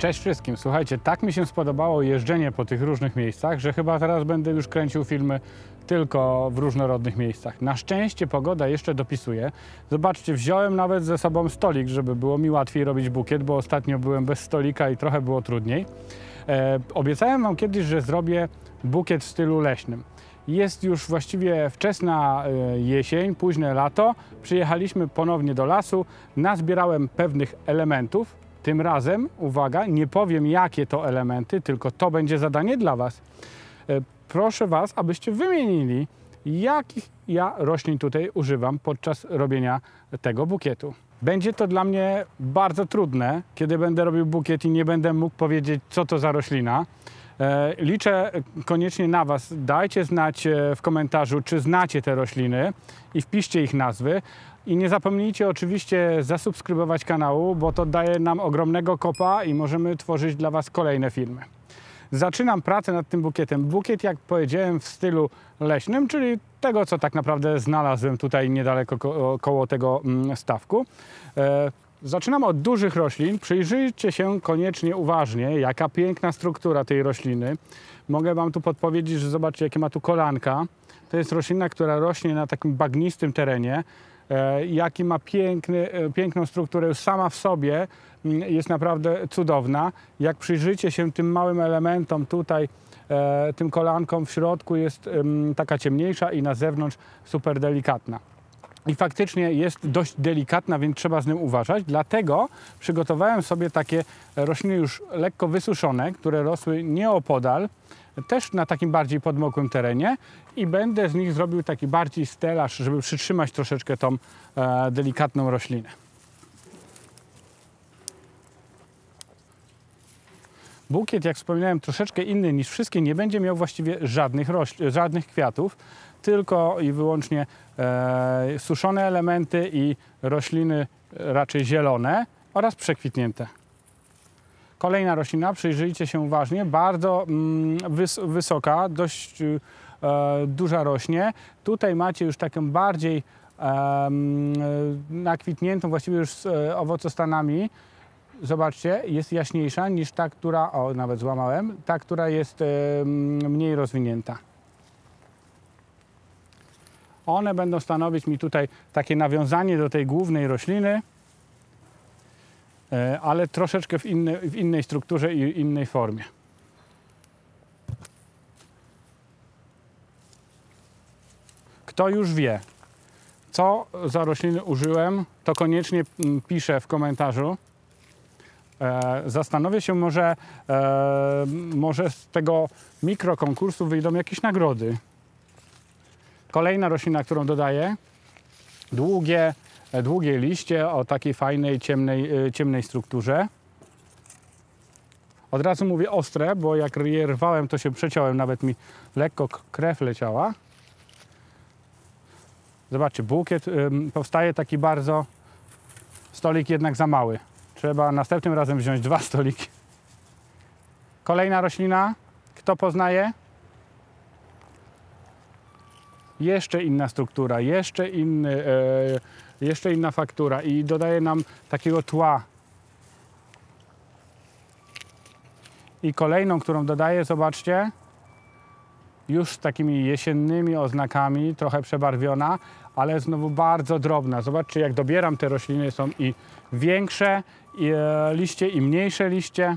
Cześć wszystkim. Słuchajcie, tak mi się spodobało jeżdżenie po tych różnych miejscach, że chyba teraz będę już kręcił filmy tylko w różnorodnych miejscach. Na szczęście pogoda jeszcze dopisuje. Zobaczcie, wziąłem nawet ze sobą stolik, żeby było mi łatwiej robić bukiet, bo ostatnio byłem bez stolika i trochę było trudniej. E, obiecałem Wam kiedyś, że zrobię bukiet w stylu leśnym. Jest już właściwie wczesna e, jesień, późne lato. Przyjechaliśmy ponownie do lasu. Nazbierałem pewnych elementów. Tym razem, uwaga, nie powiem jakie to elementy, tylko to będzie zadanie dla Was. E, Proszę Was, abyście wymienili, jakich ja roślin tutaj używam podczas robienia tego bukietu. Będzie to dla mnie bardzo trudne, kiedy będę robił bukiet i nie będę mógł powiedzieć, co to za roślina. E, Liczę koniecznie na Was. Dajcie znać e, w komentarzu, czy znacie te rośliny i wpiszcie ich nazwy. I nie zapomnijcie oczywiście zasubskrybować kanału, bo to daje nam ogromnego kopa i możemy tworzyć dla Was kolejne filmy. Zaczynam pracę nad tym bukietem. Bukiet, jak powiedziałem, w stylu leśnym, czyli tego, co tak naprawdę znalazłem tutaj niedaleko ko koło tego mm, stawku. E, Zaczynam od dużych roślin. Przyjrzyjcie się koniecznie uważnie, jaka piękna struktura tej rośliny. Mogę Wam tu podpowiedzieć, że zobaczcie, jakie ma tu kolanka. To jest roślina, która rośnie na takim bagnistym terenie. E, Jaki ma piękny, e, piękną strukturę sama w sobie, mm, jest naprawdę cudowna. Jak przyjrzycie się tym małym elementom tutaj, e, tym kolankom w środku jest taka ciemniejsza i na zewnątrz super delikatna. I faktycznie jest dość delikatna, więc trzeba z nią uważać. Dlatego przygotowałem sobie takie rośliny już lekko wysuszone, które rosły nieopodal, też na takim bardziej podmokłym terenie i będę z nich zrobił taki bardziej stelaż, żeby przytrzymać troszeczkę tą e, delikatną roślinę. Bukiet, jak wspominałem, troszeczkę inny niż wszystkie, nie będzie miał właściwie żadnych, żadnych kwiatów, tylko i wyłącznie e, suszone elementy i rośliny raczej zielone oraz przekwitnięte. Kolejna roślina, przyjrzyjcie się uważnie, bardzo mm, wys- wysoka, dość e, duża rośnie. Tutaj macie już taką bardziej em, nakwitniętą, właściwie już z e, owocostanami. Zobaczcie, jest jaśniejsza niż ta, która, o nawet złamałem, ta, która jest em, mniej rozwinięta. One będą stanowić mi tutaj takie nawiązanie do tej głównej rośliny, e, ale troszeczkę w, inny, w innej strukturze i innej formie. Kto już wie, co za rośliny użyłem, to koniecznie mm, piszę w komentarzu. E, Zastanowię się, może, e, może z tego mikrokonkursu wyjdą jakieś nagrody. Kolejna roślina, którą dodaję, długie, e, długie liście o takiej fajnej, ciemnej, e, ciemnej strukturze. Od razu mówię ostre, bo jak je rwałem, to się przeciąłem, nawet mi lekko krew leciała. Zobaczcie, bukiet powstaje taki bardzo, stolik jednak za mały. Trzeba następnym razem wziąć dwa stoliki. Kolejna roślina, kto poznaje? Jeszcze inna struktura, jeszcze, inny, e, jeszcze inna faktura i dodaje nam takiego tła. I kolejną, którą dodaję, zobaczcie, już z takimi jesiennymi oznakami, trochę przebarwiona, ale znowu bardzo drobna. Zobaczcie, jak dobieram te rośliny, są i większe i, e, liście, i mniejsze liście.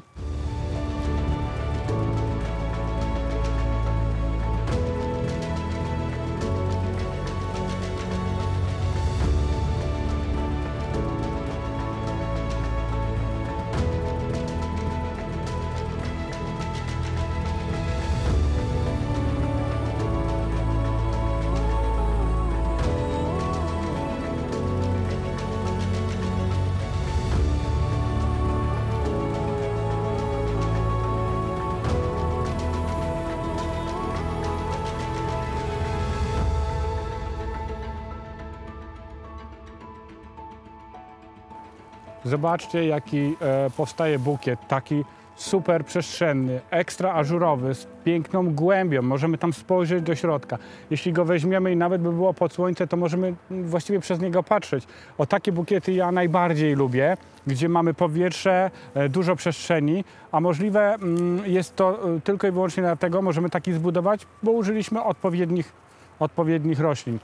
Zobaczcie, jaki e, powstaje bukiet, taki super przestrzenny, ekstra ażurowy, z piękną głębią. Możemy tam spojrzeć do środka. Jeśli go weźmiemy i nawet by było pod słońce, to możemy właściwie przez niego patrzeć. O takie bukiety ja najbardziej lubię, gdzie mamy powietrze, e, dużo przestrzeni, a możliwe mm, jest to e, tylko i wyłącznie dlatego, możemy taki zbudować, bo użyliśmy odpowiednich, odpowiednich roślin.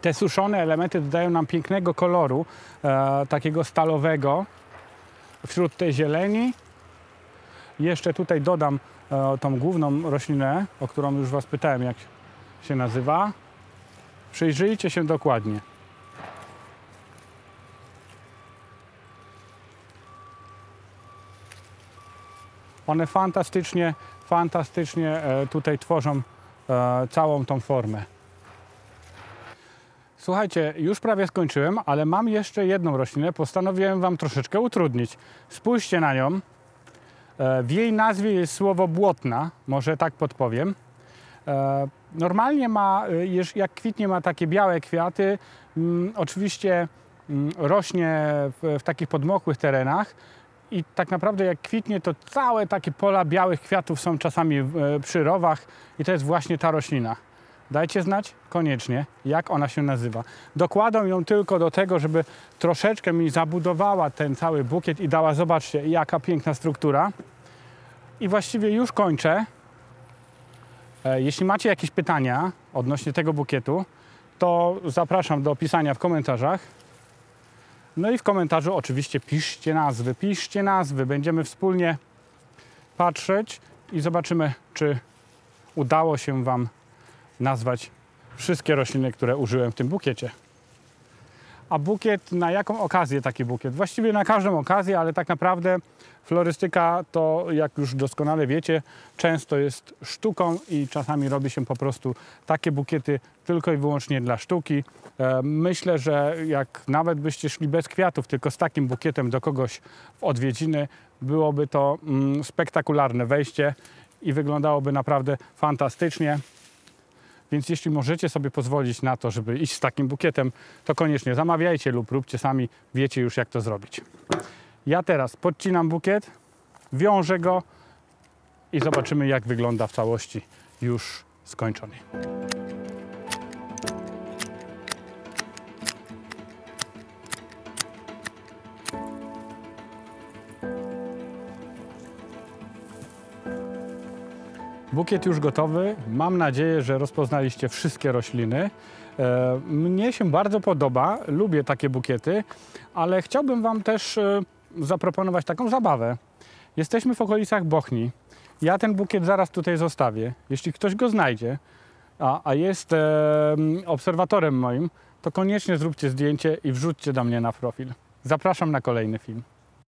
Te suszone elementy dodają nam pięknego koloru, e, takiego stalowego wśród tej zieleni. Jeszcze tutaj dodam e, tą główną roślinę, o którą już Was pytałem, jak się nazywa. Przyjrzyjcie się dokładnie. One fantastycznie, fantastycznie e, tutaj tworzą e, całą tą formę. Słuchajcie, już prawie skończyłem, ale mam jeszcze jedną roślinę. Postanowiłem Wam troszeczkę utrudnić. Spójrzcie na nią. E, W jej nazwie jest słowo błotna, może tak podpowiem. E, Normalnie ma, e, jak kwitnie, ma takie białe kwiaty. Mm, Oczywiście mm, rośnie w, takich podmokłych terenach. I tak naprawdę jak kwitnie, to całe takie pola białych kwiatów są czasami przy rowach i to jest właśnie ta roślina. Dajcie znać koniecznie, jak ona się nazywa. Dokładam ją tylko do tego, żeby troszeczkę mi zabudowała ten cały bukiet i dała, zobaczcie, jaka piękna struktura. I właściwie już kończę. E, Jeśli macie jakieś pytania odnośnie tego bukietu, to zapraszam do pisania w komentarzach. No i w komentarzu oczywiście piszcie nazwy, piszcie nazwy. Będziemy wspólnie patrzeć i zobaczymy, czy udało się Wam nazwać wszystkie rośliny, które użyłem w tym bukiecie. A bukiet, na jaką okazję taki bukiet? Właściwie na każdą okazję, ale tak naprawdę florystyka to, jak już doskonale wiecie, często jest sztuką i czasami robi się po prostu takie bukiety tylko i wyłącznie dla sztuki. E, Myślę, że jak nawet byście szli bez kwiatów, tylko z takim bukietem do kogoś w odwiedziny, byłoby to mm, spektakularne wejście i wyglądałoby naprawdę fantastycznie. Więc jeśli możecie sobie pozwolić na to, żeby iść z takim bukietem, to koniecznie zamawiajcie lub róbcie sami, wiecie już jak to zrobić. Ja teraz podcinam bukiet, wiążę go i zobaczymy jak wygląda w całości już skończony. Bukiet już gotowy. Mam nadzieję, że rozpoznaliście wszystkie rośliny. E, Mnie się bardzo podoba, lubię takie bukiety, ale chciałbym Wam też e, zaproponować taką zabawę. Jesteśmy w okolicach Bochni. Ja ten bukiet zaraz tutaj zostawię. Jeśli ktoś go znajdzie, a, a jest e, obserwatorem moim, to koniecznie zróbcie zdjęcie i wrzućcie do mnie na profil. Zapraszam na kolejny film.